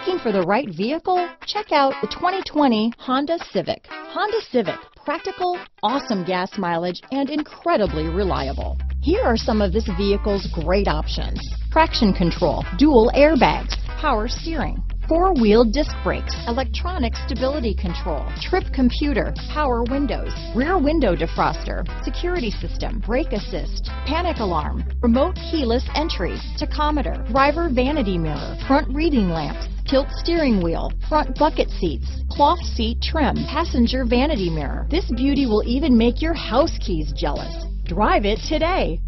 Looking for the right vehicle? Check out the 2020 Honda Civic. Honda Civic, practical, awesome gas mileage, and incredibly reliable. Here are some of this vehicle's great options. Traction control, dual airbags, power steering, four-wheel disc brakes, electronic stability control, trip computer, power windows, rear window defroster, security system, brake assist, panic alarm, remote keyless entry, tachometer, driver vanity mirror, front reading lamps, tilt steering wheel, front bucket seats, cloth seat trim, passenger vanity mirror. This beauty will even make your house keys jealous. Drive it today.